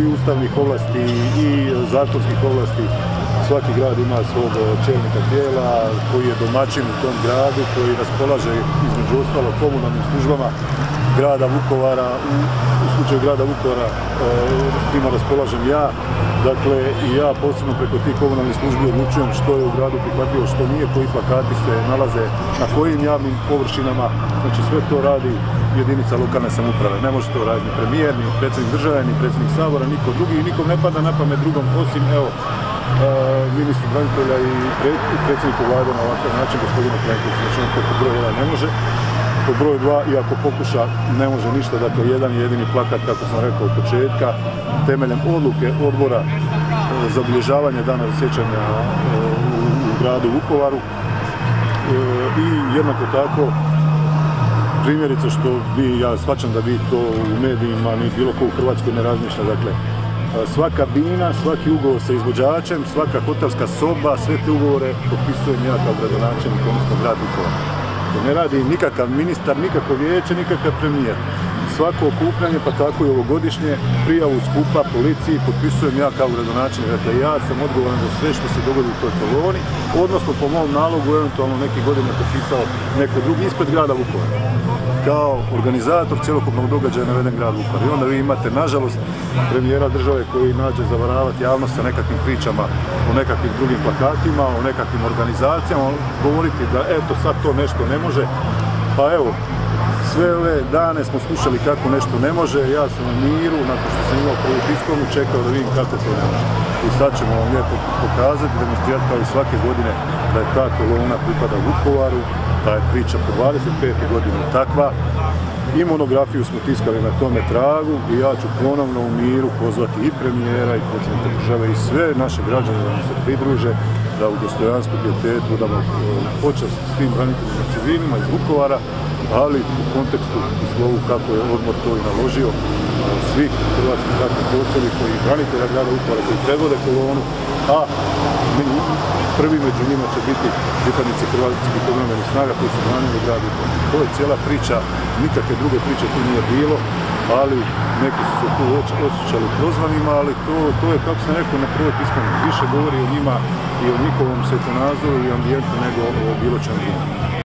i ustavnih ovlasti i zakonskih ovlasti. Svaki grad ima svog čelnika tijela koji je domaćin u tom gradu, koji raspolaže između ostalo komunalnim službama grada Vukovara, u, slučaju grada Vukovara e, s njima raspolažem ja, dakle i ja posebno preko tih komunalnih službi odlučujem što je u gradu prihvatljivo, što nije, koji plakati se nalaze na kojim javnim površinama, znači sve to radi jedinica lokalne samouprave. Ne može to raditi ni premijer, ni predsjednik države, ni predsjednik sabora, niko drugi i nikom ne pada na pamet drugom osim evo e, ministru branitelja i predsjedniku vlade na ovakav način gospodinu Plenkoviću. Znači on to broj ne može po broj dva, iako pokuša, ne može ništa, dakle jedan jedini plakat, kako sam rekao od početka, temeljem odluke odbora e, za obilježavanje dana sjećanja e, u gradu Vukovaru e, i jednako tako primjerice što vi, ja shvaćam da vi to u medijima ni bilo ko u Hrvatskoj ne razmišlja, dakle svaka bina, svaki ugovor sa izvođačem, svaka hotelska soba, sve te ugovore potpisujem ja kao gradonačelnik, odnosno grad Vukovar ne radi nikakav ministar, nikakvo vijeće, nikakav premijer. Svako okupljanje, pa tako i ovogodišnje, prijavu skupa policiji potpisujem ja kao gradonačelnik. Dakle, ja sam odgovoran za sve što se dogodi u toj koloni, odnosno po mom nalogu eventualno neke godine potpisao neko drugi ispred grada Vukovara kao organizator cjelokupnog događaja naveden grad Vukovar. I onda vi imate, nažalost, premijera države koji nađe zavaravati javnost sa nekakvim pričama o nekakvim drugim plakatima, o nekakvim organizacijama, govoriti da eto sad to nešto ne može. Pa evo, sve ove dane smo slušali kako nešto ne može, ja sam u miru, nakon što sam imao prvu tiskovnu, čekao da vidim kako to ne može. I sad ćemo vam lijepo pokazati, demonstrirati kao i svake godine da je ta kolona pripada Vukovaru, ta je priča po 25. godinu takva. I monografiju smo tiskali na tome tragu i ja ću ponovno u miru pozvati i premijera i predsjednika države i sve naše građane da nam se pridruže, da u dostojanstvu, pijetetu, da počast s tim braniteljima civilima iz Vukovara, ali u kontekstu i slovu kako je odmor to i naložio svih hrvatskih ratnih postrojbi koji branitelja grada Vukovara koji predvode kolonu, a prvi među njima će biti pripadnici hrvatskih obrambenih snaga koji su branili grad. To je cijela priča, nikakve druge priče tu nije bilo, ali neki su se tu osjećali prozvanima, ali to, je, kako sam rekao, na prvoj tiskani. Više govori o njima i o njihovom svjetonazoru i ambijentu nego o bilo čem drugom.